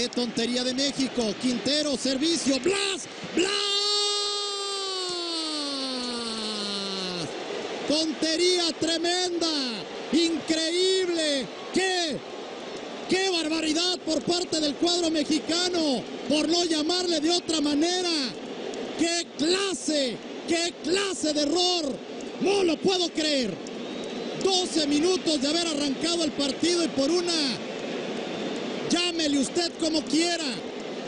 Qué tontería de México. Quintero, servicio. Blas. Blas. Tontería tremenda. Increíble. Qué. Qué barbaridad por parte del cuadro mexicano. Por no llamarle de otra manera. Qué clase. Qué clase de error. No lo puedo creer. 12 minutos de haber arrancado el partido y por una Llámele usted como quiera.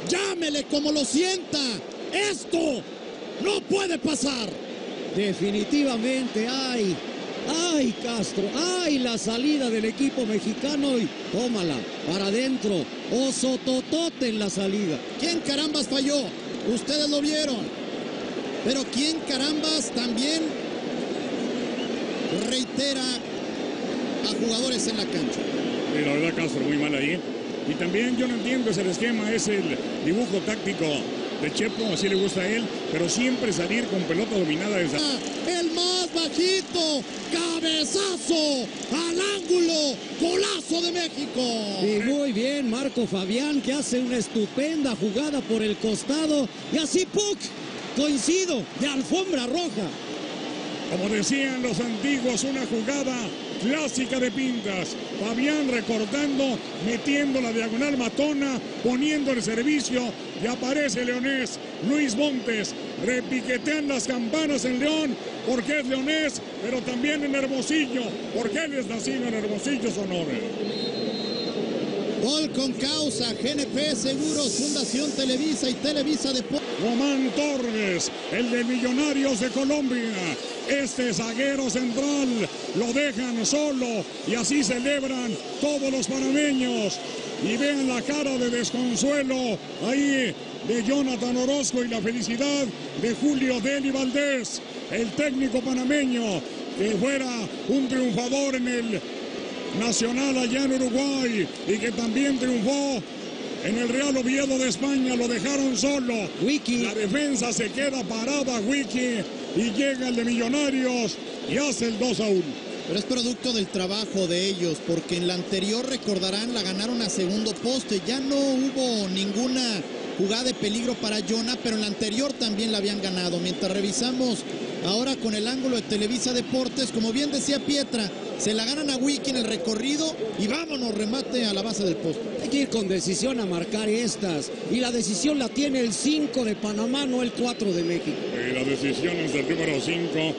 Llámele como lo sienta. Esto no puede pasar. Definitivamente, ay, ay Castro, ay la salida del equipo mexicano y tómala para adentro. Oso totote en la salida. ¿Quién carambas falló? Ustedes lo vieron. Pero ¿quién carambas también reitera a jugadores en la cancha? Y la verdad, Castro, muy mal ahí. Y también yo no entiendo ese esquema, es el dibujo táctico de Chepo, así le gusta a él, pero siempre salir con pelota dominada esa. El más bajito, cabezazo al ángulo, golazo de México. Y muy bien, Marco Fabián, que hace una estupenda jugada por el costado. Y así, ¡puc! Coincido, de alfombra roja. Como decían los antiguos, una jugada clásica de Pintas. Fabián recortando, metiendo la diagonal matona, poniendo el servicio y aparece Leonés. Luis Montes repiquetean las campanas en León porque es leonés, pero también en Hermosillo, porque él es nacido en Hermosillo, Sonora. Gol con causa, GNP Seguros, Fundación Televisa y Televisa Deportes. Román Torres, el de Millonarios de Colombia. Este zaguero central lo dejan solo y así celebran todos los panameños. Y vean la cara de desconsuelo ahí de Jonathan Orozco y la felicidad de Julio Deli Valdés, el técnico panameño que fuera un triunfador en el Nacional allá en Uruguay y que también triunfó en el Real Oviedo de España. Lo dejaron solo. Wiki. La defensa se queda parada, Wiki, y llega el de Millonarios y hace el 2 a 1. Pero es producto del trabajo de ellos, porque en la anterior, recordarán, la ganaron a segundo poste. Ya no hubo ninguna jugada de peligro para Jonah, pero en la anterior también la habían ganado. Mientras revisamos ahora con el ángulo de Televisa Deportes, como bien decía Pietra, se la ganan a Wiki en el recorrido y vámonos, remate a la base del poste. Hay que ir con decisión a marcar estas. Y la decisión la tiene el 5 de Panamá, no el 4 de México. Y la decisión es del número 5.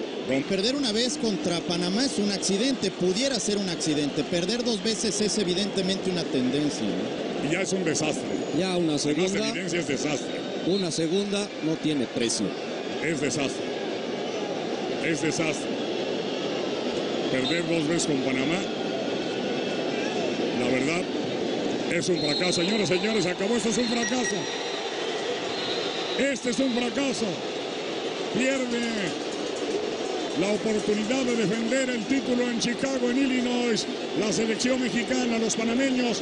Perder una vez contra Panamá es un accidente, pudiera ser un accidente. Perder dos veces es evidentemente una tendencia. ¿no? Y ya es un desastre. Ya una segunda, evidencias es desastre. una segunda no tiene precio. Es desastre. Es desastre. Perder dos veces con Panamá. La verdad, es un fracaso. Señoras y señores, acabó. Esto es un fracaso. Este es un fracaso. Pierde la oportunidad de defender el título en Chicago, en Illinois. La selección mexicana, los panameños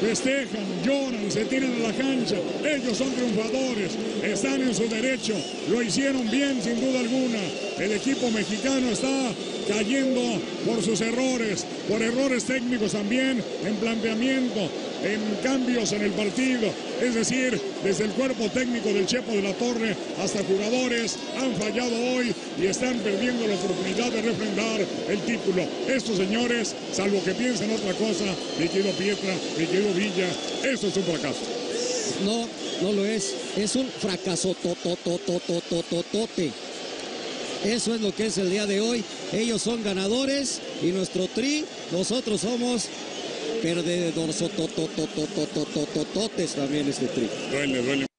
festejan, lloran, se tiran a la cancha. Ellos son triunfadores, están en su derecho, lo hicieron bien sin duda alguna. El equipo mexicano está cayendo por sus errores, por errores técnicos también en planteamiento, en cambios en el partido. Es decir, desde el cuerpo técnico del Chepo de la Torre hasta jugadores han fallado hoy y están perdiendo la oportunidad de refrendar el título. Estos señores, salvo que piensen otra cosa, mi querido Pietra, mi querido Villa, esto es un fracaso. No, no lo es. Es un fracaso tototototototote. Eso es lo que es el día de hoy. Ellos son ganadores y nuestro tri, nosotros somos pierde dos totototototototes también este tri. Duele, duele.